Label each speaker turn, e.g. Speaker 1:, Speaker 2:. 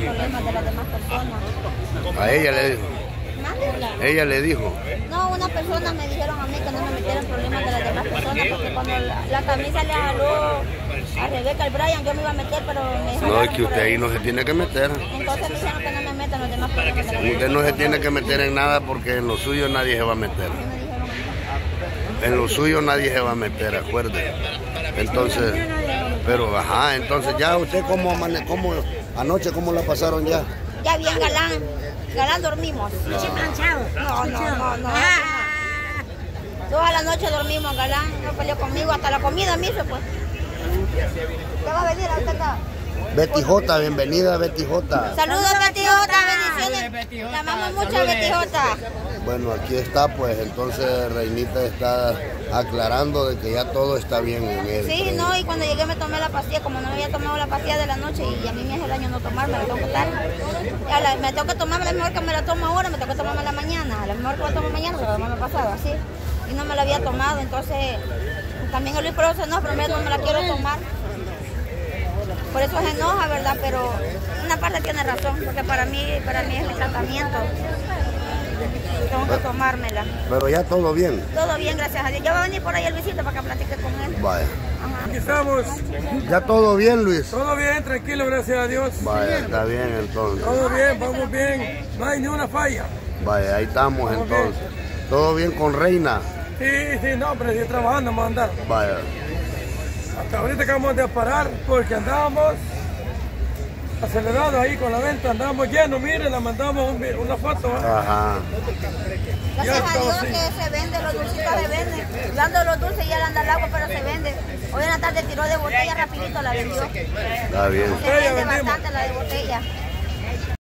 Speaker 1: problemas de las demás personas.
Speaker 2: A ella le dijo.
Speaker 1: ¿Mande?
Speaker 2: Ella le dijo.
Speaker 1: No, una persona me dijeron a mí que no me metiera en problemas de las demás personas porque cuando la, la camisa le jaló a Rebeca, al Brian, yo me iba a meter, pero me
Speaker 2: No, es que usted ahí no se tiene que meter.
Speaker 1: Entonces me dijeron que no me metan los demás problemas de
Speaker 2: Usted no se tiene que meter en nada porque en lo suyo nadie se va a meter. En lo suyo nadie se va a meter, acuerde. Entonces, pero ajá, entonces ya usted cómo, cómo anoche cómo la pasaron ya.
Speaker 1: Ya bien, galán. Galán dormimos. No, no, no, no. Toda la noche dormimos, galán. No peleó conmigo, hasta la comida me hizo, pues. ¿Qué va a venir ahorita?
Speaker 2: Betty J, bienvenida Betty J.
Speaker 1: Saludos, Betty J. Bendiciones. La amamos mucho, Betty J.
Speaker 2: Bueno, aquí está, pues entonces Reinita está aclarando de que ya todo está bien en él.
Speaker 1: Sí, no, y cuando llegué me tomé la pastilla, como no me había tomado la pastilla de la noche y a mí me hace daño no tomarme, la tengo que estar. La- me tengo que tomar, la mejor que me la tomo ahora, me tengo que tomarme la mañana. A lo mejor que la tomo mañana, me ha pasado así. Y no me la había tomado, entonces también el Luis Profe no, pero no me la quiero tomar. Por eso se enoja, ¿verdad? Pero una parte tiene razón, porque para mí, para mí es mi tratamiento. Tengo que tomármela.
Speaker 2: Pero ya todo bien.
Speaker 1: Todo bien, gracias a Dios. Ya va a venir por ahí el visito para que platique con él.
Speaker 2: Vaya.
Speaker 1: Ajá.
Speaker 3: Aquí estamos,
Speaker 2: Ya todo bien, Luis.
Speaker 3: todo bien, tranquilo, gracias a Dios.
Speaker 2: Vaya, está bien entonces.
Speaker 3: Todo bien, vamos bien, no hay ni una falla.
Speaker 2: Vaya, ahí estamos entonces. Todo bien con Reina.
Speaker 3: Sí, sí, no, pero sí trabajando vamos a andar.
Speaker 2: Vaya.
Speaker 3: Hasta ahorita acabamos de parar porque andábamos acelerados ahí con la venta, andábamos llenos, miren, la mandamos un una foto. ¿va?
Speaker 2: Ajá.
Speaker 1: Gracias a Dios
Speaker 3: sí.
Speaker 1: que se vende, los dulcitos se venden. Yo ando los dulces y él anda el agua, pero se vende. Hoy en la tarde tiró de botella, rapidito la vendió. Se
Speaker 2: Está bien.
Speaker 1: vende
Speaker 3: vendimos.
Speaker 1: bastante la de botella.